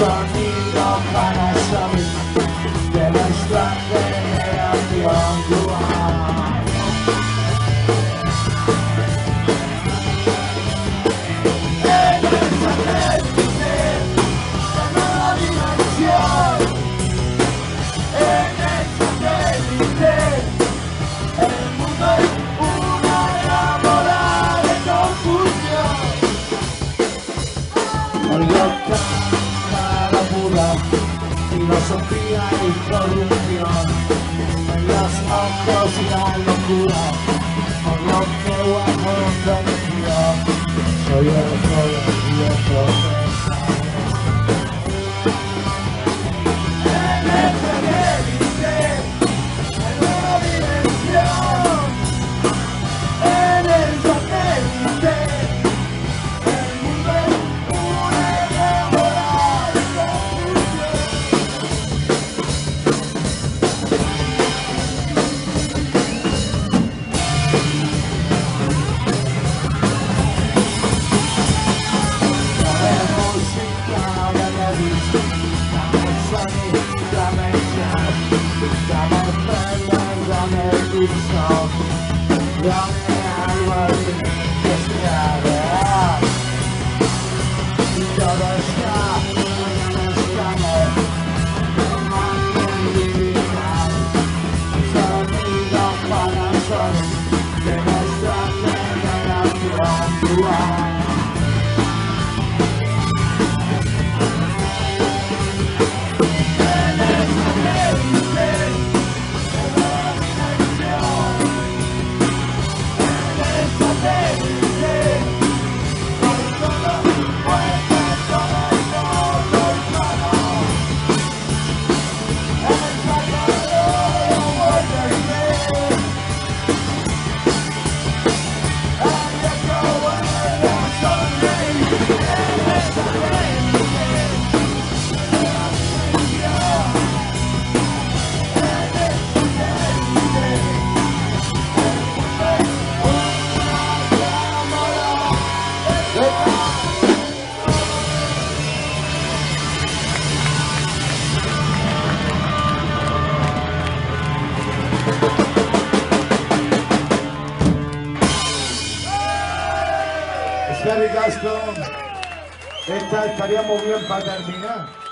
Try tocar la Buda, filosofía y corrupción, en los ojos y la locura. friend was on every song. Long and I was just Eskerrik asko. Esta estaríamos bien para terminar.